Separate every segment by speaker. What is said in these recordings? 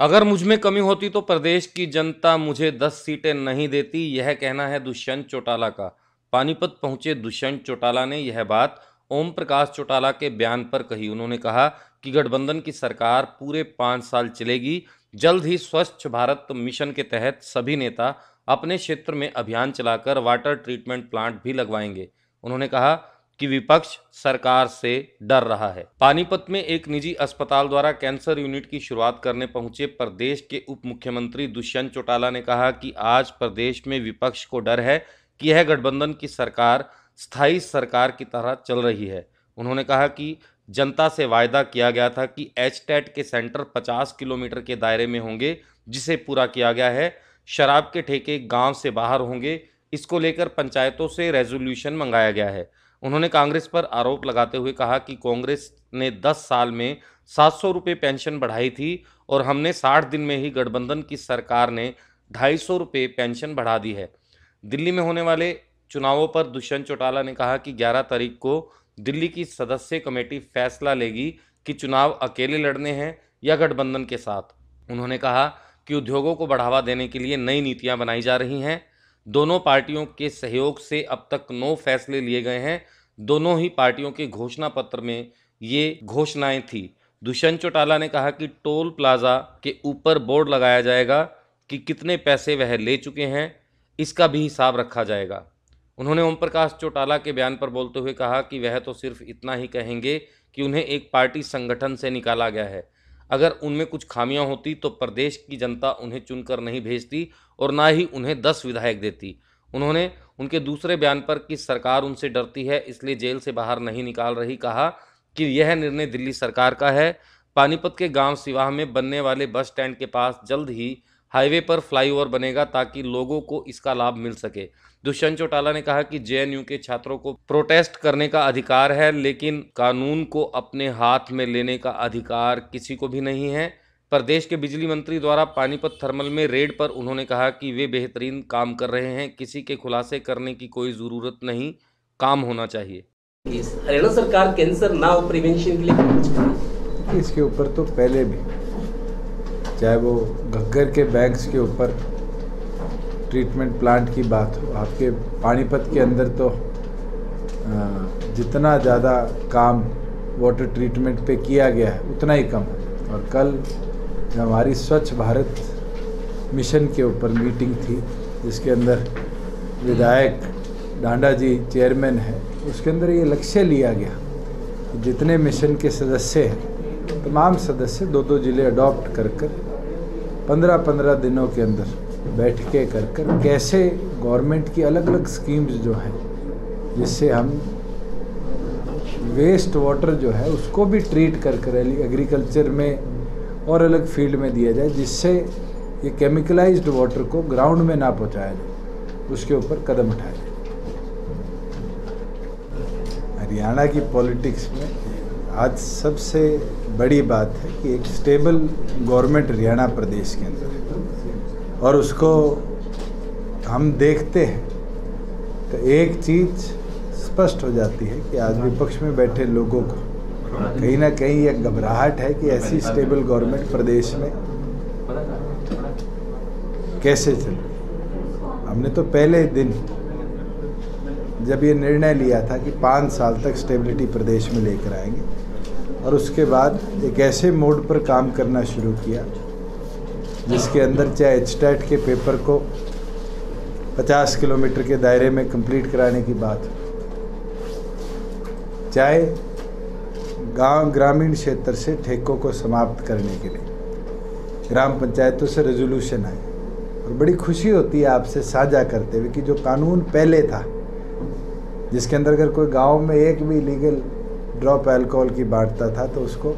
Speaker 1: अगर मुझमें कमी होती तो प्रदेश की जनता मुझे दस सीटें नहीं देती, यह कहना है दुष्यंत चौटाला का। पानीपत पहुँचे दुष्यंत चौटाला ने यह बात ओम प्रकाश चौटाला के बयान पर कही। उन्होंने कहा कि गठबंधन की सरकार पूरे पाँच साल चलेगी, जल्द ही स्वच्छ भारत मिशन के तहत सभी नेता अपने क्षेत्र में अभियान चलाकर वाटर ट्रीटमेंट प्लांट भी लगवाएँगे। उन्होंने कहा कि विपक्ष सरकार से डर रहा है। पानीपत में एक निजी अस्पताल द्वारा कैंसर यूनिट की शुरुआत करने पहुँचे प्रदेश के उप मुख्यमंत्री दुष्यंत चौटाला ने कहा कि आज प्रदेश में विपक्ष को डर है कि यह गठबंधन की सरकार स्थायी सरकार की तरह चल रही है। उन्होंने कहा कि जनता से वायदा किया गया था कि एच के सेंटर 50 किलोमीटर के दायरे में होंगे, जिसे पूरा किया गया है। शराब के ठेके गाँव से बाहर होंगे, इसको लेकर पंचायतों से रेजोल्यूशन मंगाया गया है। उन्होंने कांग्रेस पर आरोप लगाते हुए कहा कि कांग्रेस ने 10 साल में सात सौ रुपये पेंशन बढ़ाई थी और हमने 60 दिन में ही गठबंधन की सरकार ने ढाई सौ रुपये पेंशन बढ़ा दी है। दिल्ली में होने वाले चुनावों पर दुष्यंत चौटाला ने कहा कि 11 तारीख को दिल्ली की सदस्य कमेटी फैसला लेगी कि चुनाव अकेले लड़ने हैं या गठबंधन के साथ। उन्होंने कहा कि उद्योगों को बढ़ावा देने के लिए नई नीतियाँ बनाई जा रही हैं दोनों पार्टियों के सहयोग से अब तक नौ फैसले लिए गए हैं। दोनों ही पार्टियों के घोषणा पत्र में ये घोषणाएँ थी। दुष्यंत चौटाला ने कहा कि टोल प्लाजा के ऊपर बोर्ड लगाया जाएगा कि कितने पैसे वह ले चुके हैं, इसका भी हिसाब रखा जाएगा। उन्होंने ओम प्रकाश चौटाला के बयान पर बोलते हुए कहा कि वह तो सिर्फ़ इतना ही कहेंगे कि उन्हें एक पार्टी संगठन से निकाला गया है। अगर उनमें कुछ खामियाँ होती तो प्रदेश की जनता उन्हें चुनकर नहीं भेजती और ना ही उन्हें दस विधायक देती। उन्होंने उनके दूसरे बयान पर कि सरकार उनसे डरती है, इसलिए जेल से बाहर नहीं निकाल रही, कहा कि यह निर्णय दिल्ली सरकार का है। पानीपत के गाँव सिवाह में बनने वाले बस स्टैंड के पास जल्द ही हाईवे पर फ्लाईओवर बनेगा ताकि लोगों को इसका लाभ मिल सके। दुष्यंत चौटाला ने कहा कि जेएनयू के छात्रों को प्रोटेस्ट करने का अधिकार है लेकिन कानून को अपने हाथ में लेने का अधिकार किसी को भी नहीं है। प्रदेश के बिजली मंत्री द्वारा पानीपत थर्मल में रेड पर उन्होंने कहा कि वे बेहतरीन काम कर रहे हैं किसी के खुलासे करने की कोई ज़रूरत नहीं काम होना चाहिए।
Speaker 2: हरियाणा सरकार कैंसर ना हो प्रिवेंशन के लिए कुछ
Speaker 3: इसके ऊपर तो पहले भी चाहे वो घग्गर के बैग्स के ऊपर ट्रीटमेंट प्लांट की बात हो आपके पानीपत के अंदर तो जितना ज़्यादा काम वाटर ट्रीटमेंट पे किया गया है, उतना ही कम है। और कल हमारी स्वच्छ भारत मिशन के ऊपर मीटिंग थी, जिसके अंदर विधायक डांडा जी चेयरमैन है, उसके अंदर ये लक्ष्य लिया गया कि जितने मिशन के सदस्य हैं, तमाम सदस्य दो दो ज़िले अडॉप्ट कर कर पंद्रह पंद्रह दिनों के अंदर बैठकें कर कर कैसे गवर्नमेंट की अलग अलग स्कीम्स जो हैं, जिससे हम वेस्ट वाटर जो है, उसको भी ट्रीट कर कर एग्रीकल्चर में और अलग फ़ील्ड में दिया जाए, जिससे ये केमिकलाइज्ड वाटर को ग्राउंड में ना पहुँचाया जाए, उसके ऊपर कदम उठाया जाए। हरियाणा की पॉलिटिक्स में आज सबसे बड़ी बात है कि एक स्टेबल गवर्नमेंट हरियाणा प्रदेश के अंदर है। और उसको हम देखते हैं तो एक चीज़ स्पष्ट हो जाती है कि आज विपक्ष में बैठे लोगों को कहीं ना कहीं यह घबराहट है कि ऐसी स्टेबल गवर्नमेंट प्रदेश में कैसे चले। हमने तो पहले दिन जब ये निर्णय लिया था कि पाँच साल तक स्टेबिलिटी प्रदेश में लेकर आएँगे, और उसके बाद एक ऐसे मोड पर काम करना शुरू किया जिसके अंदर चाहे एच के पेपर को 50 किलोमीटर के दायरे में कंप्लीट कराने की बात। चाहे गाँव ग्रामीण क्षेत्र से ठेकों को समाप्त करने के लिए। ग्राम पंचायतों से रेजोल्यूशन आए। और बड़ी खुशी होती है आपसे साझा करते हुए कि जो कानून पहले था, जिसके अंदर अगर कोई गाँव में एक भी लीगल ड्रॉप अल्कोहल की बांटता था तो उसको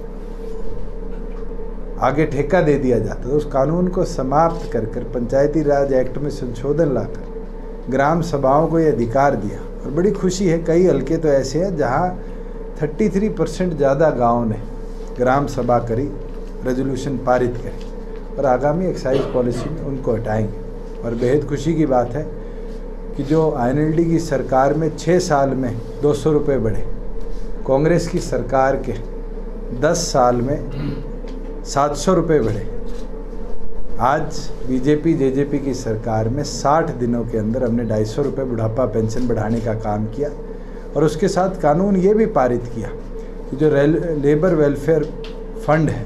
Speaker 3: आगे ठेका दे दिया जाता था उस कानून को समाप्त कर कर पंचायती राज एक्ट में संशोधन लाकर ग्राम सभाओं को ये अधिकार दिया। और बड़ी खुशी है, कई हल्के तो ऐसे हैं जहाँ 33 परसेंट ज़्यादा गाँव ने ग्राम सभा करी रेजोल्यूशन पारित करी और आगामी एक्साइज पॉलिसी में उनको हटाएँगे। और बेहद खुशी की बात है कि जो आईएनएलडी की सरकार में छः साल में दो सौ रुपये बढ़े, कांग्रेस की सरकार के दस साल में सात सौ रुपये बढ़े। आज बीजेपी, जेजेपी की सरकार में 60 दिनों के अंदर हमने ढाई सौ रुपये बुढ़ापा पेंशन बढ़ाने का काम किया और उसके साथ कानून ये भी पारित किया कि जो लेबर वेलफेयर फंड है,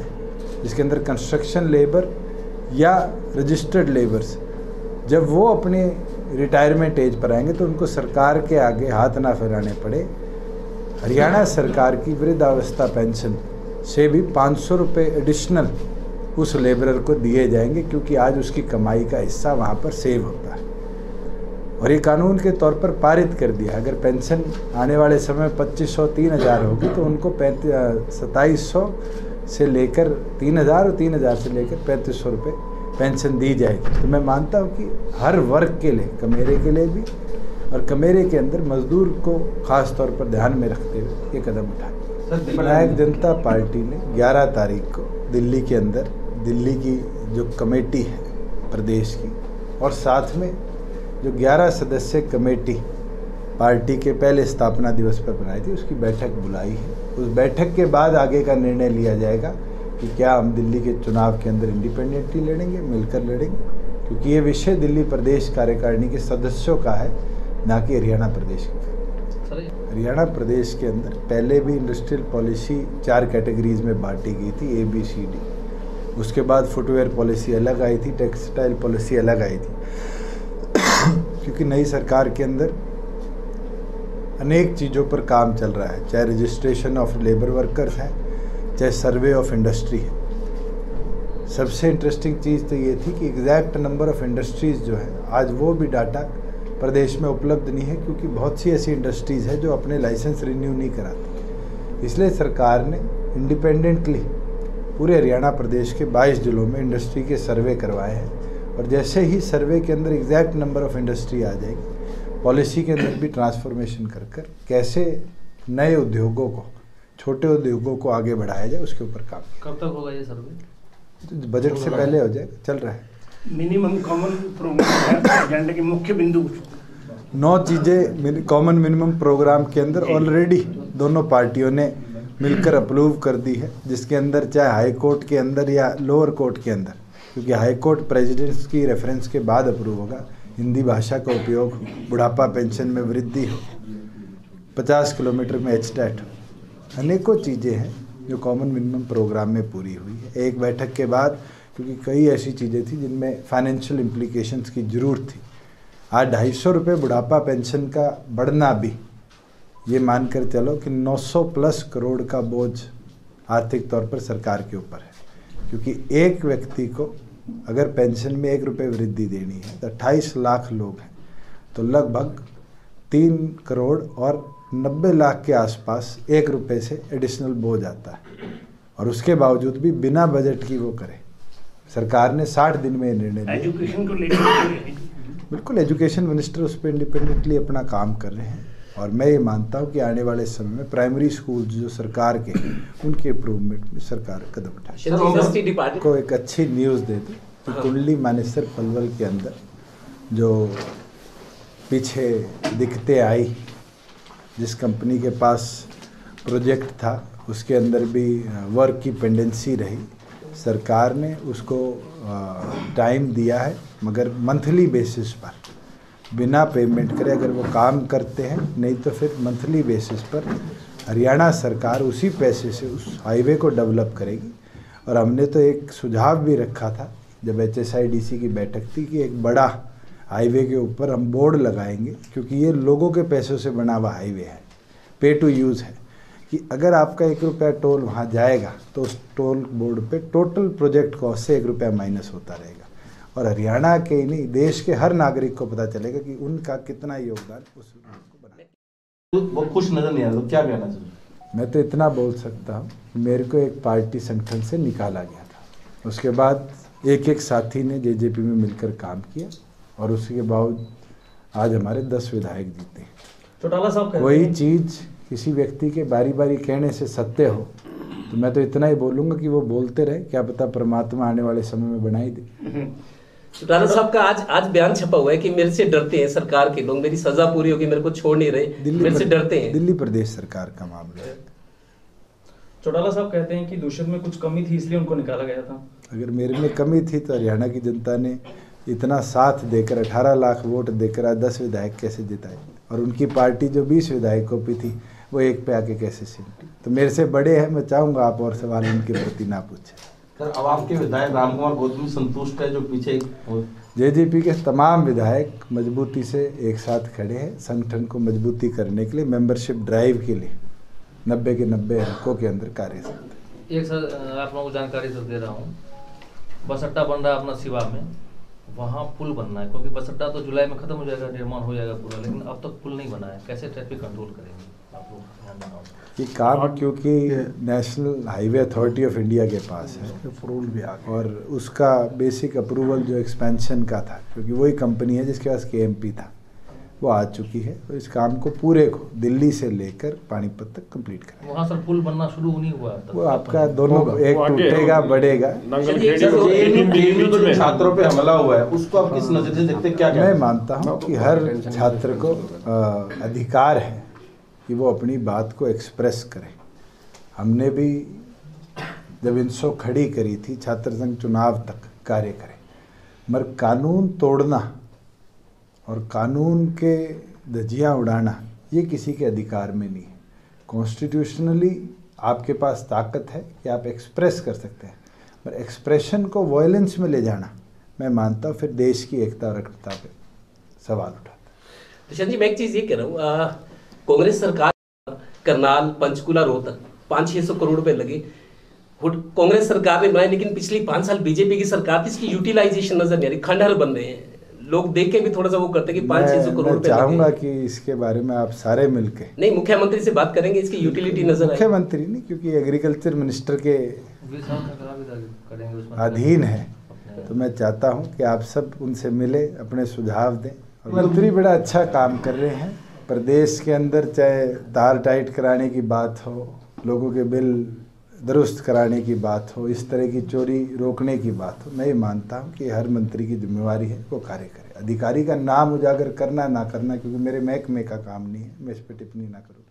Speaker 3: जिसके अंदर कंस्ट्रक्शन लेबर या रजिस्टर्ड लेबर्स, जब वो अपने रिटायरमेंट एज पर आएँगे तो उनको सरकार के आगे हाथ ना फैलाने पड़े। हरियाणा सरकार की वृद्धावस्था पेंशन से भी पाँच सौ रुपये एडिशनल उस लेबरर को दिए जाएँगे, क्योंकि आज उसकी कमाई का हिस्सा वहाँ पर सेव होता है। और ये कानून के तौर पर पारित कर दिया। अगर पेंशन आने वाले समय पच्चीस सौ, तीन हज़ार होगी तो उनको पैंतीस सत्ताईस सौ से लेकर तीन हज़ार और तीन हज़ार से लेकर पैंतीस सौ रुपये पेंशन दी जाएगी। तो मैं मानता हूँ कि हर वर्ग के लिए, कमेरे के लिए भी और कमेरे के अंदर मजदूर को ख़ास तौर पर ध्यान में रखते हुए ये कदम उठाए। विनायक जनता पार्टी ने 11 तारीख को दिल्ली के अंदर दिल्ली की जो कमेटी है प्रदेश की और साथ में जो 11 सदस्य कमेटी पार्टी के पहले स्थापना दिवस पर बनाई थी उसकी बैठक बुलाई है। उस बैठक के बाद आगे का निर्णय लिया जाएगा कि क्या हम दिल्ली के चुनाव के अंदर इंडिपेंडेंटली लड़ेंगे मिलकर लड़ेंगे क्योंकि ये विषय दिल्ली प्रदेश कार्यकारिणी के सदस्यों का है ना कि हरियाणा प्रदेश का। हरियाणा प्रदेश के अंदर पहले भी इंडस्ट्रियल पॉलिसी चार कैटेगरीज में बांटी गई थी ए बी सी डी उसके बाद फुटवेयर पॉलिसी अलग आई थी टेक्सटाइल पॉलिसी अलग आई थी। क्योंकि नई सरकार के अंदर अनेक चीज़ों पर काम चल रहा है, चाहे रजिस्ट्रेशन ऑफ़ लेबर वर्कर्स है, चाहे सर्वे ऑफ़ इंडस्ट्री है। सबसे इंटरेस्टिंग चीज़ तो ये थी कि एग्जैक्ट नंबर ऑफ़ इंडस्ट्रीज़ जो है, आज वो भी डाटा प्रदेश में उपलब्ध नहीं है क्योंकि बहुत सी ऐसी इंडस्ट्रीज़ है जो अपने लाइसेंस रिन्यू नहीं कराती। इसलिए सरकार ने इंडिपेंडेंटली पूरे हरियाणा प्रदेश के 22 जिलों में इंडस्ट्री के सर्वे करवाए हैं और जैसे ही सर्वे के अंदर एग्जैक्ट नंबर ऑफ़ इंडस्ट्री आ जाएगी पॉलिसी के अंदर भी ट्रांसफॉर्मेशन कर कर कैसे नए उद्योगों को छोटे उद्योगों को आगे बढ़ाया जाए उसके ऊपर काम
Speaker 4: कब तक होगा ये सर्वे
Speaker 3: तो बजट से पहले हो जाएगा चल रहा है।
Speaker 5: मिनिमम कॉमन प्रोग्राम एजेंडे के मुख्य बिंदु।
Speaker 3: नौ चीज़ें कॉमन मिनिमम प्रोग्राम के अंदर ऑलरेडी दोनों पार्टियों ने मिलकर अप्रूव कर दी है जिसके अंदर चाहे हाई कोर्ट के अंदर या लोअर कोर्ट के अंदर क्योंकि हाई कोर्ट प्रेसिडेंट्स की रेफरेंस के बाद अप्रूव होगा हिंदी भाषा का उपयोग बुढ़ापा पेंशन में वृद्धि हो पचास किलोमीटर में एच टैट हो अनेकों चीज़ें हैं जो कॉमन मिनिमम प्रोग्राम में पूरी हुई है। एक बैठक के बाद क्योंकि कई ऐसी चीज़ें थी जिनमें फाइनेंशियल इम्प्लीकेशंस की ज़रूरत थी। आज ढाई सौ रुपये बुढ़ापा पेंशन का बढ़ना भी, ये मानकर चलो कि 900 प्लस करोड़ का बोझ आर्थिक तौर पर सरकार के ऊपर है। क्योंकि एक व्यक्ति को अगर पेंशन में एक रुपये वृद्धि देनी है तो अट्ठाईस लाख लोग हैं तो लगभग तीन करोड़ और नब्बे लाख के आसपास एक रुपये से एडिशनल बोझ आता है। और उसके बावजूद भी बिना बजट की वो करे। सरकार ने साठ दिन में निर्णय लिया
Speaker 5: एजुकेशन को लेकर
Speaker 3: बिल्कुल एजुकेशन मिनिस्टर उस पर इंडिपेंडेंटली अपना काम कर रहे हैं। और मैं ये मानता हूँ कि आने वाले समय में प्राइमरी स्कूल जो सरकार के हैं उनके इम्प्रूवमेंट में सरकार कदम उठाए को एक अच्छी न्यूज़ दे दूँ कि हाँ। कुंडली मानेसर पलवल के अंदर जो पीछे दिखते आई जिस कंपनी के पास प्रोजेक्ट था उसके अंदर भी वर्क की पेंडेंसी रही। सरकार ने उसको टाइम दिया है, मगर मंथली बेसिस पर। बिना पेमेंट करे अगर वो काम करते हैं, नहीं तो फिर मंथली बेसिस पर हरियाणा सरकार उसी पैसे से उस हाईवे को डेवलप करेगी। और हमने तो एक सुझाव भी रखा था, जब एच एस की बैठक थी, कि एक बड़ा हाईवे के ऊपर हम बोर्ड लगाएँगे, क्योंकि ये लोगों के पैसों से बना हुआ हाईवे है। पे टू यूज़ है। कि अगर आपका एक रुपया टोल वहाँ जाएगा तो उस टोल बोर्ड पे टोटल प्रोजेक्ट कॉस्ट से एक रुपया माइनस होता रहेगा। और हरियाणा के ही नहीं देश के हर नागरिक को पता चलेगा कि उनका कितना योगदान उस
Speaker 6: वो खुश नज़र नहीं आ रहा क्या कहना चाहिए
Speaker 3: मैं तो इतना बोल सकता हूँ मेरे को एक पार्टी संगठन से निकाला गया था। उसके बाद एक एक साथी ने जेजेपी में मिलकर काम किया और उसके बाद आज हमारे दस विधायक जीते
Speaker 4: चौटाला साहब
Speaker 3: वही चीज़ किसी व्यक्ति के बारी बारी कहने से सत्य हो तो मैं तो इतना ही बोलूँगा कि वो बोलते रहे क्या पता परमात्मा आने वाले समय में बनाई दे।
Speaker 2: राणा साहब का आज आज बयान छपा हुआ है कि मेरे से डरते हैं सरकार के लोग मेरी सजा पूरी होगी मेरे को छोड़ नहीं रहे दिल्ली मेरे से डरते हैं।
Speaker 3: दिल्ली प्रदेश सरकार का मामला है।
Speaker 4: चौटाला साहब कहते हैं कि दूषित में कुछ कमी थी इसलिए उनको निकाला गया था।
Speaker 3: अगर मेरे में कमी थी तो हरियाणा की जनता ने इतना साथ देकर 18 लाख वोट देकर आज दस विधायक कैसे जिताए? और उनकी पार्टी जो 20 विधायकों पे थी वो एक पे आके कैसे सिमटी? तो मेरे से बड़े हैं मैं चाहूँगा आप और सवाल उनके प्रति ना पूछें।
Speaker 6: सर अब आपके विधायक राम कुमार गौतम संतुष्ट है जो पीछे
Speaker 3: जेजेपी के तमाम विधायक मजबूती से एक साथ खड़े हैं संगठन को मजबूती करने के लिए मेंबरशिप ड्राइव के लिए नब्बे के नब्बे अंकों के अंदर कार्य करते
Speaker 4: एक सर आप लोगों को जानकारी सर दे रहा हूँ। बस अड्डा बन रहा है अपना सिवा में वहाँ पुल बनना है क्योंकि बस अड्डा तो जुलाई में खत्म हो जाएगा निर्माण हो जाएगा पूरा लेकिन अब तक तो पुल नहीं बना है। कैसे ट्रैफ़िक कंट्रोल करेंगे आप लोग ध्यान बनाओ
Speaker 3: ये काम क्योंकि National Highway Authority of India के पास है। अप्रूवल भी आ गया। और उसका बेसिक अप्रूवल जो एक्सपेंशन का था क्योंकि वही कंपनी है जिसके पास के था वो आ चुकी है। तो इस काम को पूरे को दिल्ली से लेकर पानीपत तक कंप्लीट करें
Speaker 4: वहाँ सर पुल बनना शुरू नहीं हुआ
Speaker 3: वो आपका दोनों एक टूटेगा बढ़ेगा।
Speaker 6: छात्रों पे हमला हुआ है उसको आप किस नज़र से देखते हैं? क्या
Speaker 3: मैं मानता हूँ कि हर छात्र को अधिकार है। कि वो अपनी बात को एक्सप्रेस करें। हमने भी जब इंसो खड़ी करी थी छात्र संघ चुनाव तक कार्य करें। मगर कानून तोड़ना और कानून के धजियाँ उड़ाना, ये किसी के अधिकार में नहीं है। कॉन्स्टिट्यूशनली आपके पास ताकत है कि आप एक्सप्रेस कर सकते हैं। पर एक्सप्रेशन को वॉयलेंस में ले जाना, मैं मानता हूँ, फिर देश की एकता और अखंडता पर सवाल उठाता
Speaker 2: दुष्यंत जी, मैं एक चीज़ ये कह रहा हूँ कांग्रेस सरकार करनाल पंचकुला रोहतक पाँच छह सौ करोड़ रुपए लगे। कांग्रेस सरकार ने बनाए लेकिन पिछली पाँच साल बीजेपी की सरकार थी इसकी यूटिलाइजेशन नज़र नहीं आ रही खंडहर बन रहे हैं। लोग देख के भी थोड़ा सा वो करते हैं कि पाँच छह सौ करोड़
Speaker 3: चाहूँगा कि इसके बारे में आप सारे मिलके।
Speaker 2: नहीं मुख्यमंत्री से बात करेंगे इसकी यूटिलिटी नज़र
Speaker 3: मुख्यमंत्री नहीं क्योंकि एग्रीकल्चर मिनिस्टर के अधीन है। तो मैं चाहता हूँ कि आप सब उनसे मिले अपने सुझाव दें। मंत्री बड़ा अच्छा काम कर रहे हैं। प्रदेश के अंदर चाहे तार टाइट कराने की बात हो, लोगों के बिल दुरुस्त कराने की बात हो, इस तरह की चोरी रोकने की बात हो, मैं ये मानता हूँ कि हर मंत्री की जिम्मेवारी है वो कार्य करे। अधिकारी का नाम उजागर करना, ना करना, क्योंकि मेरे महकमे का काम नहीं है, मैं इस पर टिप्पणी ना करूँ।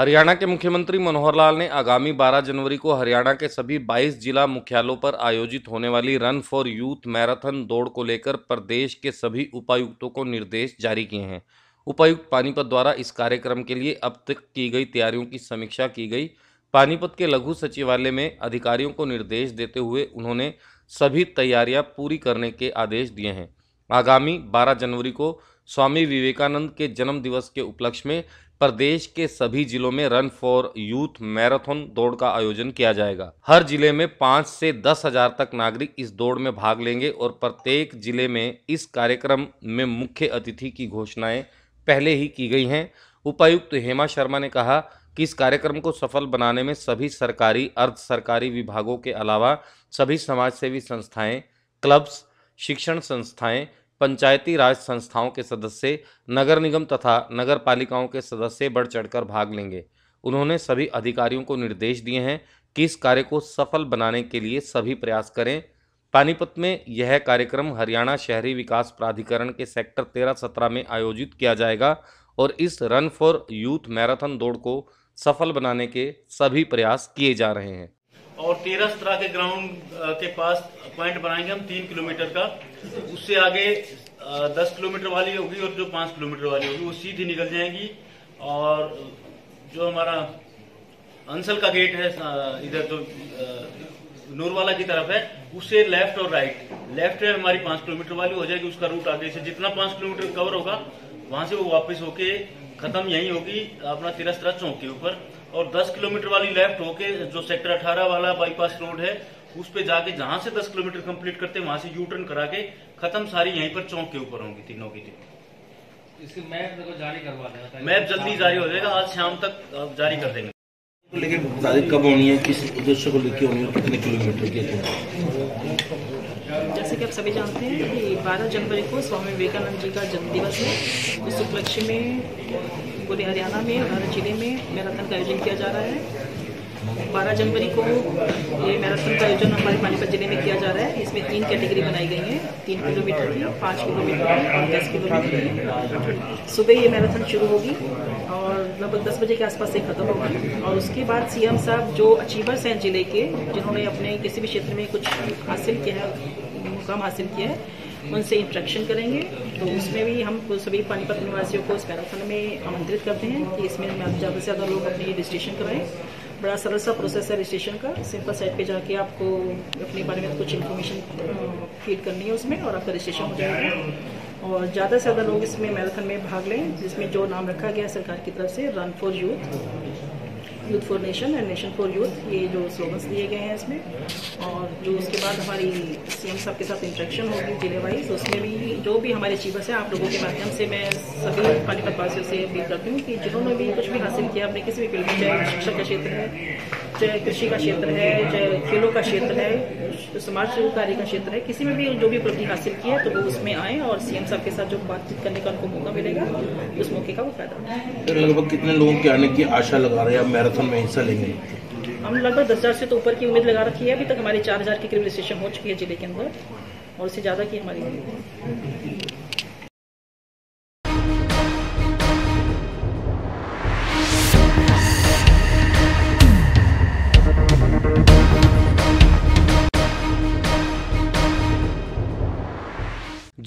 Speaker 1: हरियाणा के मुख्यमंत्री मनोहर लाल ने आगामी 12 जनवरी को हरियाणा के सभी 22 जिला मुख्यालयों पर आयोजित होने वाली रन फॉर यूथ मैराथन दौड़ को लेकर प्रदेश के सभी उपायुक्तों को निर्देश जारी किए हैं। उपायुक्त पानीपत द्वारा इस कार्यक्रम के लिए अब तक की गई तैयारियों की समीक्षा की गई। पानीपत के लघु सचिवालय में अधिकारियों को निर्देश देते हुए उन्होंने सभी तैयारियाँ पूरी करने के आदेश दिए हैं। आगामी 12 जनवरी को स्वामी विवेकानंद के जन्म दिवस के उपलक्ष्य में प्रदेश के सभी जिलों में रन फॉर यूथ मैराथन दौड़ का आयोजन किया जाएगा। हर ज़िले में पाँच से दस हज़ार तक नागरिक इस दौड़ में भाग लेंगे और प्रत्येक ज़िले में इस कार्यक्रम में मुख्य अतिथि की घोषणाएँ पहले ही की गई हैं। उपायुक्त हेमा शर्मा ने कहा कि इस कार्यक्रम को सफल बनाने में सभी सरकारी, अर्ध सरकारी विभागों के अलावा सभी समाजसेवी संस्थाएँ, क्लब्स, शिक्षण संस्थाएँ पंचायती राज संस्थाओं के सदस्य, नगर निगम तथा नगर पालिकाओं के सदस्य बढ़ चढ़कर भाग लेंगे। उन्होंने सभी अधिकारियों को निर्देश दिए हैं कि इस कार्य को सफल बनाने के लिए सभी प्रयास करें। पानीपत में यह कार्यक्रम हरियाणा शहरी विकास प्राधिकरण के सेक्टर तेरह सत्रह में आयोजित किया जाएगा और इस रन फॉर यूथ मैराथन दौड़ को सफल बनाने के सभी प्रयास किए जा रहे हैं।
Speaker 5: और तेरह सत्रह के ग्राउंड के पास पॉइंट बनाएँगे हम तीन किलोमीटर का। उससे आगे दस किलोमीटर वाली होगी और जो पाँच किलोमीटर वाली होगी वो सीधी निकल जाएँगी। और जो हमारा अंसल का गेट है इधर जो अ, नूरवाला की तरफ़ है उससे लेफ़्ट और राइट। लेफ़्ट में हमारी पाँच किलोमीटर वाली हो जाएगी उसका रूट आगे से। जितना पाँच किलोमीटर कवर होगा वहाँ से वो वापस होके खत्म यहीं होगी अपना तिरस्त्रा चौक के ऊपर। और 10 किलोमीटर वाली लेफ़्ट होके जो सेक्टर 18 वाला बाईपास रोड है उस पे जाके जहाँ से 10 किलोमीटर कंप्लीट करते हैं वहाँ से यू टर्न करा के खत्म सारी यहीं पर चौक के ऊपर होंगी तीनों की तीनों
Speaker 4: इसकी मैप देखो जारी करवा देना
Speaker 5: मैप जल्दी जारी हो जाएगा आज शाम तक जारी कर देंगे।
Speaker 6: लेकिन तारीख कब होनी है किस उद्देश्य को लेकर होनी है कितने किलोमीटर है?
Speaker 7: कि आप सभी जानते हैं कि 12 जनवरी को स्वामी विवेकानंद जी का जन्म दिवस है। इस उपलक्ष्य में पूरे हरियाणा में और ज़िले में मैराथन का आयोजन किया जा रहा है। बारह जनवरी को ये मैराथन का आयोजन हमारे पानीपत ज़िले में किया जा रहा है। इसमें तीन कैटेगरी बनाई गई हैं। तीन किलोमीटर की, पाँच किलोमीटर की और दस किलोमीटर की। सुबह ये मैराथन शुरू होगी और लगभग दस बजे के आसपास से खत्म होगी। और उसके बाद सीएम साहब जो अचीवर्स हैं ज़िले के, जिन्होंने अपने किसी भी क्षेत्र में कुछ हासिल किया है मुकाम हासिल किया है, उनसे इंट्रैक्शन करेंगे। तो उसमें भी हम सभी पानीपत निवासियों को इस मैराथन में आमंत्रित करते हैं कि इसमें ज़्यादा से ज़्यादा लोग अपनी रजिस्ट्रेशन कराएँ बड़ा सरल सा प्रोसेस है रजिस्ट्रेशन का। सिंपल साइट पे जाके आपको अपने बारे में कुछ इन्फॉर्मेशन फ़ीड करनी है उसमें और आपका रजिस्ट्रेशन हो जाएगा। और ज़्यादा से ज़्यादा लोग इसमें मैराथन में भाग लें, जिसमें जो नाम रखा गया सरकार की तरफ़ से run for youth youth for nation and nation for youth ये जो स्लोगन्स दिए गए हैं इसमें। और जो उसके बाद हमारी सीएम साहब के साथ इंटरेक्शन होगी ज़िले वाइज उसमें भी जो भी हमारे अचीवर्स हैं, आप लोगों के माध्यम से मैं सभी पानीपत वासियों से अपील करती हूँ कि जिन्होंने भी कुछ भी हासिल किया, अपने किसी भी फ़ील्ड में शिक्षा के क्षेत्र है चाहे कृषि का क्षेत्र है चाहे खेलों का क्षेत्र है समाज कार्य का क्षेत्र है किसी में भी जो भी उपलब्धि हासिल की है तो वो उसमें आए और सीएम साहब के साथ जो बातचीत करने का उनको मौका मिलेगा उस मौके का वो फ़ायदा
Speaker 6: फिर लगभग कितने लोगों के आने की आशा लगा रहे हैं? आप मैराथन में हिस्सा लेंगे।
Speaker 7: हम लगभग दस हज़ार से तो ऊपर की उम्मीद लगा रखी है। अभी तक हमारे चार हज़ार के करीब रजिस्ट्रेशन हो चुकी है ज़िले के अंदर और उससे ज़्यादा की हमारी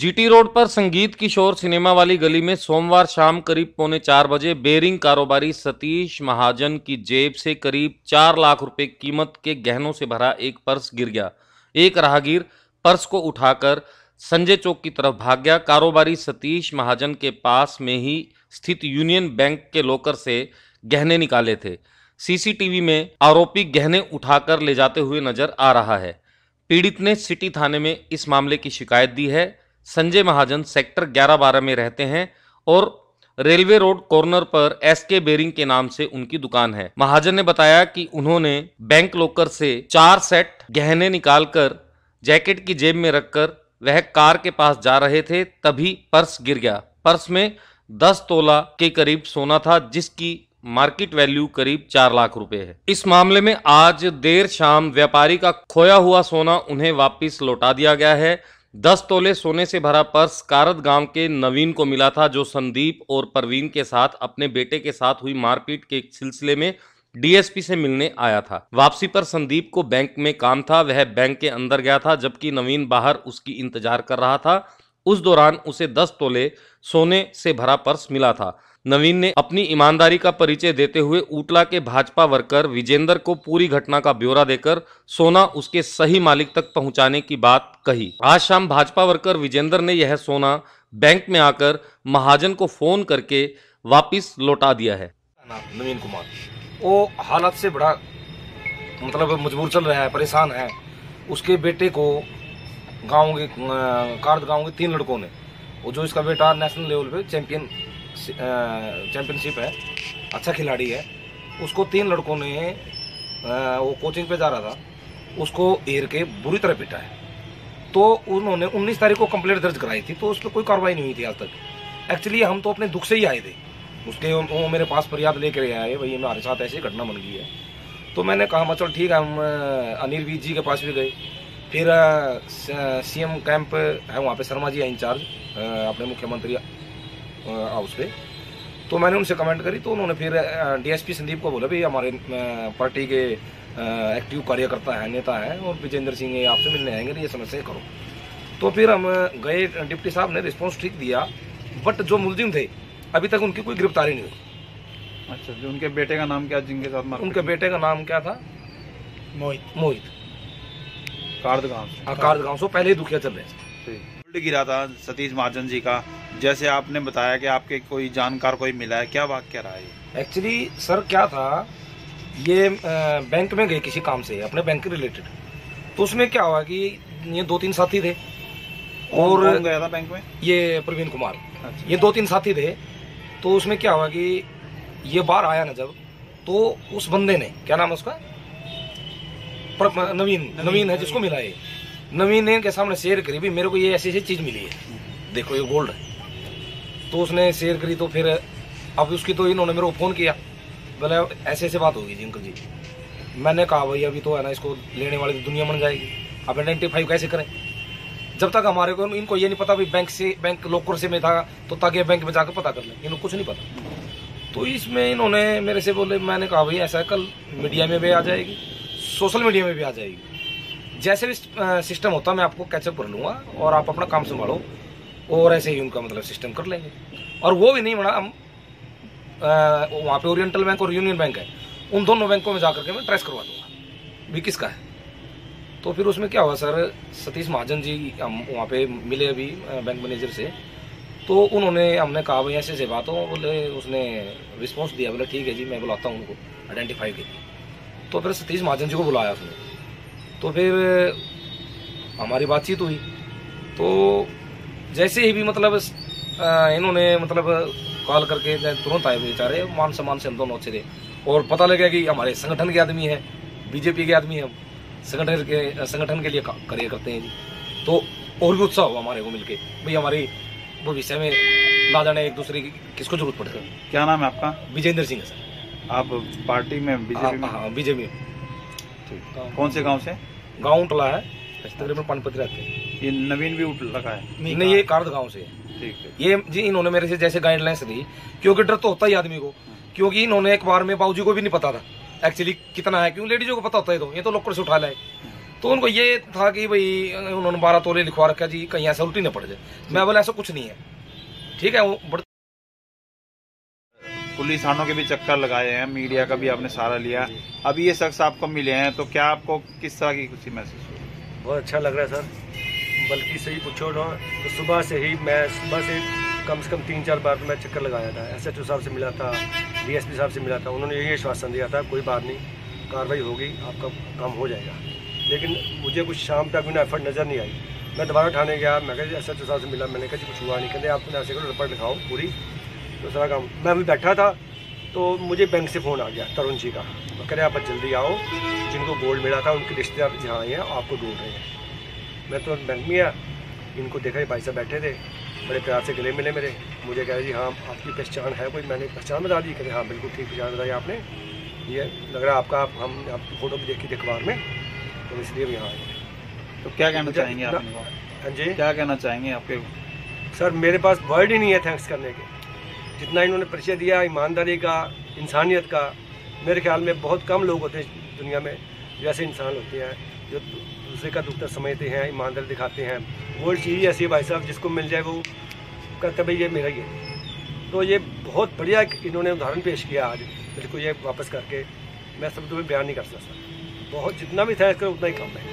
Speaker 1: जीटी रोड पर संगीत किशोर सिनेमा वाली गली में सोमवार शाम करीब पौने चार बजे बेरिंग कारोबारी सतीश महाजन की जेब से करीब चार लाख रुपए कीमत के गहनों से भरा एक पर्स गिर गया। एक राहगीर पर्स को उठाकर संजय चौक की तरफ़ भाग गया। कारोबारी सतीश महाजन के पास में ही स्थित यूनियन बैंक के लॉकर से गहने निकाले थे। सीसीटीवी में आरोपी गहने उठाकर ले जाते हुए नज़र आ रहा है। पीड़ित ने सिटी थाने में इस मामले की शिकायत दी है। संजय महाजन सेक्टर 11 बारह में रहते हैं और रेलवे रोड कॉर्नर पर एस के बेरिंग के नाम से उनकी दुकान है। महाजन ने बताया कि उन्होंने बैंक लॉकर से चार सेट गहने निकालकर जैकेट की जेब में रखकर वह कार के पास जा रहे थे, तभी पर्स गिर गया। पर्स में दस तोला के करीब सोना था, जिसकी मार्केट वैल्यू करीब चार लाख रुपए है। इस मामले में आज देर शाम व्यापारी का खोया हुआ सोना उन्हें वापस लौटा दिया गया है। दस तोले सोने से भरा पर्स कारत गाँव के नवीन को मिला था, जो संदीप और परवीन के साथ अपने बेटे के साथ हुई मारपीट के सिलसिले में डीएसपी से मिलने आया था। वापसी पर संदीप को बैंक में काम था, वह बैंक के अंदर गया था, जबकि नवीन बाहर उसकी इंतज़ार कर रहा था। उस दौरान उसे दस तोले सोने से भरा पर्स मिला था। नवीन ने अपनी ईमानदारी का परिचय देते हुए ऊटला के भाजपा वर्कर विजेंद्र को पूरी घटना का ब्यौरा देकर सोना उसके सही मालिक तक पहुँचाने की बात कही। आज शाम भाजपा वर्कर विजेंद्र ने यह सोना बैंक में आकर महाजन को फ़ोन करके वापिस लौटा दिया है।
Speaker 8: नवीन कुमार। वो हालत से बड़ा मतलब मजबूर चल रहा है, परेशान है। उसके बेटे को गाँव के कार्द गाँव के तीन लड़कों ने जो इसका बेटा नेशनल लेवल पे चैंपियन चैंपियनशिप है। अच्छा खिलाड़ी है। उसको तीन लड़कों ने वो कोचिंग पे जा रहा था। उसको एर के बुरी तरह पीटा है। तो उन्होंने 19 तारीख को कंप्लेंट दर्ज कराई थी तो उस पर कोई कार्रवाई नहीं हुई थी आज तक। एक्चुअली हम तो अपने दुख से ही आए थे। उसके वो मेरे पास फरियाद लेकर आए, भाई हमारे साथ ऐसी घटना बन गई है। तो मैंने कहा मैं चल ठीक है, हम अनिल वीर जी के पास भी गए। फिर सीएम कैंप है, वहाँ पे शर्मा जी है इंचार्ज अपने मुख्यमंत्री हाउस पे। तो मैंने उनसे कमेंट करी तो उन्होंने फिर डीएसपी संदीप को बोला भाई हमारे पार्टी के एक्टिव कार्यकर्ता हैं नेता हैं और विजेंद्र सिंह ये आपसे मिलने आएँगे तो ये समस्या करो। तो फिर हम गए डिप्टी साहब ने रिस्पॉन्स ठीक दिया बट जो मुलजिम थे अभी तक उनकी कोई गिरफ्तारी नहीं हुई।
Speaker 9: अच्छा जो उनके बेटे का नाम क्या जिनके साथ
Speaker 8: उनके बेटे का नाम क्या था?
Speaker 9: मोहित।
Speaker 8: मोहित।
Speaker 9: कार्द गाँव से।
Speaker 8: आकार गाँव से पहले ही दुखिया चल रहे थे
Speaker 9: गिरा था सतीश महाजन जी का जैसे आपने बताया कि आपके कोई जानकार कोई मिला है क्या बात कह रहा है
Speaker 8: एक्चुअली सर क्या था? ये बैंक में गए किसी काम से अपने बैंक के रिलेटेड तो उसमें क्या हुआ कि ये दो तीन साथी थे
Speaker 9: और गया था बैंक में?
Speaker 8: ये प्रवीण कुमार।
Speaker 9: अच्छा।
Speaker 8: ये दो तीन साथी थे। तो उसमें क्या हुआ कि ये बाहर आया ना जब तो उस बंदे ने क्या नाम है उसका? प्र- नवीन नवीन है जिसको मिला ये। नवीन ने इनके सामने शेयर करी भी मेरे को ये ऐसी ऐसी चीज़ मिली है। देखो ये गोल्ड है। तो उसने शेयर करी तो फिर अब उसकी तो इन्होंने मेरे को फ़ोन किया। बोले, ऐसे ऐसे बात होगी जी अंकल जी। मैंने कहा, भाई, अभी तो है ना, इसको लेने वाली तो दुनिया बन जाएगी। अब आइडेंटिफाई कैसे करें? जब तक हमारे को इनको ये नहीं पता भाई बैंक से बैंक लोकर से में था तो ताकि बैंक में जाकर पता कर लें। इनको कुछ नहीं पता। तो इसमें इन्होंने मेरे से बोले, मैंने कहा, भाई, ऐसा कल मीडिया में भी आ जाएगी सोशल मीडिया में भी आ जाएगी। जैसे भी सिस्टम होता, मैं आपको कैचअप कर लूँगा और आप अपना काम संभालो। और ऐसे ही उनका मतलब सिस्टम कर लेंगे। और वो भी नहीं बना हम वहाँ पे ओरिएंटल बैंक और यूनियन बैंक है। उन दोनों बैंकों में जाकर के मैं ट्रेस करवा दूँगा। भी किसका है? तो फिर उसमें क्या हुआ सर, सतीश महाजन जी हम वहाँ पे मिले अभी बैंक मैनेजर से। तो उन्होंने, हमने कहा भाई ऐसे ऐसे बात हो बोले, उसने रिस्पॉन्स दिया। बोले, ठीक है जी, मैं बुलाता हूँ उनको आइडेंटिफाई के लिए। तो फिर सतीश महाजन जी को बुलाया उसने। तो फिर हमारी बातचीत हुई। तो जैसे ही भी मतलब इन्होंने मतलब कॉल करके तुरंत आए बेचारे मान सम्मान से हम दोनों अच्छे थे। और पता लगा कि हमारे संगठन के आदमी है बीजेपी के आदमी है संगठन के संगठन के लिए कार्य करते हैं जी। तो और भी उत्साह हुआ हमारे को मिलके। भाई हमारी भविष्य में ना जाने एक दूसरे की किसको ज़रूरत पड़ेगा
Speaker 9: क्या नाम है आपका?
Speaker 8: विजेंद्र सिंह है सर।
Speaker 9: आप पार्टी में बीजेपी में?
Speaker 8: हाँ बीजेपी
Speaker 9: ठीक। कौन से गाँव से?
Speaker 8: गाँव टला है तकरीबन पानीपत रहते हैं।
Speaker 9: ये नवीन भी उठ लगा है।
Speaker 8: नहीं नहीं ये कारद गाँव से।
Speaker 9: ठीक है।
Speaker 8: ये जी इन्होंने मेरे से जैसे गाइडलाइंस दी क्योंकि डर तो होता ही आदमी को। क्योंकि इन्होंने एक बार में बाबूजी को भी नहीं पता था। एक्चुअली कितना है? क्यों लेडीजों को पता होता है तो? ये तो लोकर से उठा लाए। तो उनको ये था कि भाई उन्होंने बारह तोले लिखवा रखा जी कहीं ऐसा उल्टी न पड़ जाए। मैं बोला ऐसा कुछ नहीं है। ठीक है वो बड़...
Speaker 9: पुलिस थानों के भी चक्कर लगाए हैं मीडिया का भी आपने सहारा लिया। अभी ये शख्स आपको मिले हैं तो क्या आपको किस तरह की खुशी महसूस हुई?
Speaker 10: बहुत अच्छा लग रहा है सर। बल्कि सही पूछो ना तो सुबह से ही मैं, सुबह से कम से कम तीन चार बार मैं चक्कर लगाया था। एस एच साहब से मिला था डीएसपी साहब से मिला था, उन्होंने यही आश्वासन दिया था, कोई बात नहीं, कार्रवाई होगी, आपका काम हो जाएगा। लेकिन मुझे कुछ शाम तक भी एफर्ट नज़र नहीं आई। मैं दोबारा उठाने गया, मैं कहा एस एच ओ साहब से मिला, मैंने कहा कुछ हुआ नहीं, कहते आप ऐसे करो रिपोर्ट लिखाओ, पूरी। तो सारा काम, मैं अभी बैठा था तो मुझे बैंक से फ़ोन आ गया, तरुण जी का। तो कह रहे, आप जल्दी आओ, जिनको गोल्ड मिला था, उनके रिश्तेदार जहाँ आए हैं, आपको ढूंढ रहे हैं। मैं तो बैंक में आया इनको देखा भाई साहब बैठे थे। बड़े प्यार से गले मिले मेरे। मुझे कह रहे जी हाँ आपकी पहचान है कोई? मैंने पहचान बता दी। कहते हाँ बिल्कुल ठीक पहचान बताई आपने। ये लग रहा है आपका आप, हम आपकी फ़ोटो भी देखी थी अखबार में। तो इसलिए हम यहाँ आए।
Speaker 9: तो क्या कहना चाहेंगे आप
Speaker 10: हाँ जी।
Speaker 9: क्या कहना चाहेंगे आपके?
Speaker 10: सर मेरे पास वर्ड ही नहीं है थैंक्स करने के। जितना इन्होंने परिचय दिया ईमानदारी का इंसानियत का मेरे ख्याल में बहुत कम लोग होते हैं दुनिया में जैसे इंसान होते हैं जो दूसरे का दुख समझते हैं, ईमानदार दिखाते हैं। वो चीज़ ऐसी भाई साहब, जिसको मिल जाए वो कहते भाई ये मेरा ही है। तो ये बहुत बढ़िया इन्होंने उदाहरण पेश किया आज। मेरे को ये वापस करके मैं सब तुम्हें बयान नहीं कर सकता। बहुत जितना भी था इसका उतना ही कम है।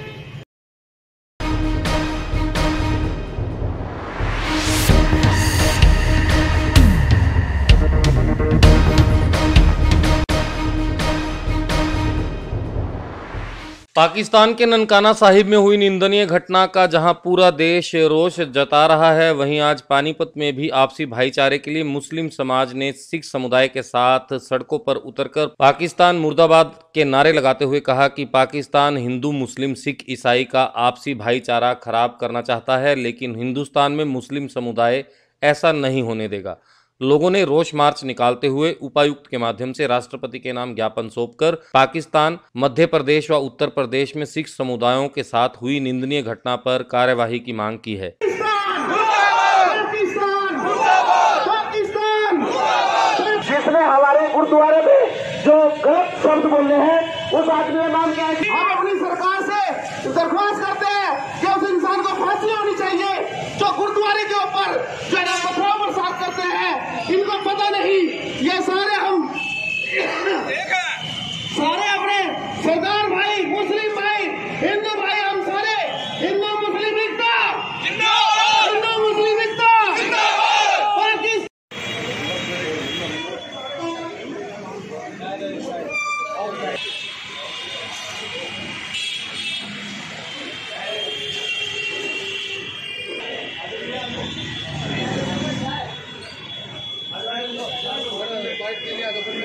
Speaker 1: पाकिस्तान के ननकाना साहिब में हुई निंदनीय घटना का जहाँ पूरा देश रोष जता रहा है, वहीं आज पानीपत में भी आपसी भाईचारे के लिए मुस्लिम समाज ने सिख समुदाय के साथ सड़कों पर उतरकर पाकिस्तान मुर्दाबाद के नारे लगाते हुए कहा कि पाकिस्तान हिंदू मुस्लिम सिख ईसाई का आपसी भाईचारा खराब करना चाहता है, लेकिन हिंदुस्तान में मुस्लिम समुदाय ऐसा नहीं होने देगा। लोगों ने रोष मार्च निकालते हुए उपायुक्त के माध्यम से राष्ट्रपति के नाम ज्ञापन सौंपकर पाकिस्तान मध्य प्रदेश व उत्तर प्रदेश में सिख समुदायों के साथ हुई निंदनीय घटना पर कार्यवाही की मांग की है।
Speaker 11: जिसने हमारे गुरुद्वारे में जो गलत शब्द बोले हैं उस आदमी का नाम क्या है? हम अपनी सरकार से दरख्वास्त करते हैं कि उस इंसान को फांसी होनी चाहिए जो गुरुद्वारे के ऊपर जो है पथराव बरसात करते हैं इनको पता नहीं ये सारे हम सारे अपने सरदार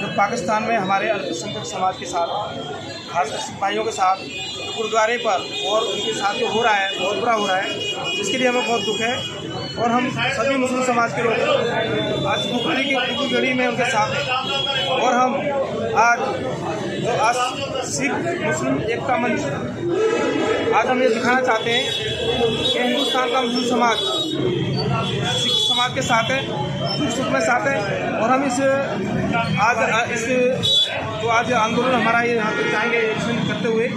Speaker 12: जो पाकिस्तान में हमारे अल्पसंख्यक समाज के साथ खासकर सिपाहियों के साथ गुरुद्वारे पर और उनके साथ जो हो रहा है, बहुत बुरा हो रहा है इसके लिए हमें बहुत दुख है। और हम सभी मुस्लिम समाज के लोग आज मुखरी की घड़ी में उनके साथ हैं। और हम आज जो आज सिख मुस्लिम एकता मंच, आज हम ये दिखाना चाहते हैं कि हिंदुस्तान का मुस्लिम समाज, सिख समाज के साथ है दुख सुख में साथ है, और हम इस, आज, इस, जो आज आंदोलन हमारा ये यहाँ पर जाएँगे करते हुए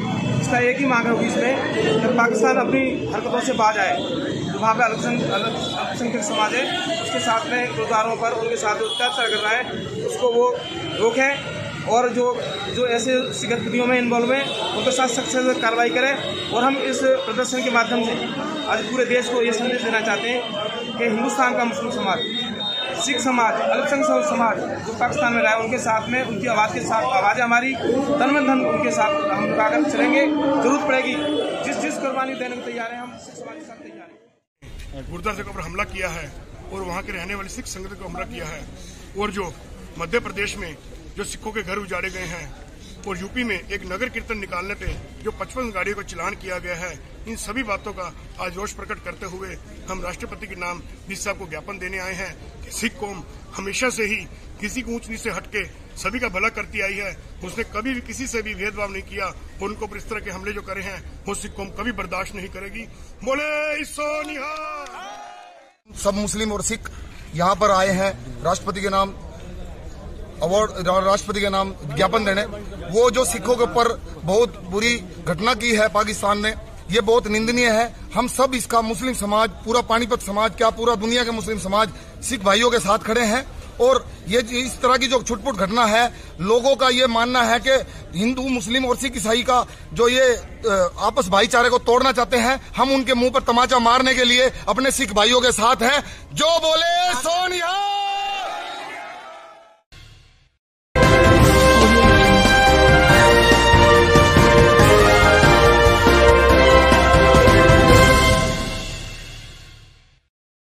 Speaker 12: इसका एक ही मांग होगी इसमें कि पाकिस्तान अपनी हरकतों से बाज आए। जो वहाँ पे अल्पसंख्यक समाज है। उसके साथ में गुरुद्वारों पर उनके साथ जो अत्याचार कर रहा है, उसको वो रोकें और जो जो ऐसे गतिविधियों में इन्वॉल्व हैं, उनके साथ सख्त कार्रवाई करें और हम इस प्रदर्शन के माध्यम से आज पूरे देश को ये संदेश देना चाहते हैं कि हिंदुस्तान का मुस्लिम समाज सिख समाज, अल्पसंख्यक समाज जो पाकिस्तान में रहा, उनके साथ में, उनकी आवाज़ के साथ, आवाज़ हमारी, धन में धन, उनके साथ हम आगे चलेंगे, ज़रूरत पड़ेगी। जिस जिस कुर्बानी देने को तैयार है, हम सिख समाज के साथ तैयार हैं।
Speaker 13: गुर्दा जगह ऊपर हमला किया है, और वहाँ के रहने वाले सिख संगत को हमला किया है। और जो मध्य प्रदेश में जो सिखों के घर उजाड़े गए हैं और यूपी में एक नगर कीर्तन निकालने पे जो पचपन गाड़ियों को चलान किया गया है, इन सभी बातों का आज रोष प्रकट करते हुए हम राष्ट्रपति के नाम बीस साहब को ज्ञापन देने आए हैं कि सिख कौम हमेशा से ही किसी को ऊंच नीच से हटके सभी का भला करती आई है। उसने कभी भी किसी से भी भेदभाव नहीं किया उनको इस तरह के हमले जो करे हैं, वो सिख कौम कभी बर्दाश्त नहीं करेगी। बोले
Speaker 14: सब मुस्लिम और सिख यहाँ पर आए हैं। राष्ट्रपति के नाम अवार्ड राष्ट्रपति के नाम ज्ञापन देने। वो जो सिखों के ऊपर बहुत बुरी घटना की है पाकिस्तान ने, ये बहुत निंदनीय है। हम सब इसका मुस्लिम समाज, पूरा पानीपत समाज क्या पूरा दुनिया के मुस्लिम समाज सिख भाइयों के साथ खड़े हैं? और ये इस तरह की जो छुटपुट घटना है, लोगों का ये मानना है कि हिंदू, मुस्लिम और सिख ईसाई का जो ये आपस भाईचारे को तोड़ना चाहते हैं, हम उनके मुँह पर तमाचा मारने के लिए अपने सिख भाइयों के साथ हैं। जो बोले, सोनिया!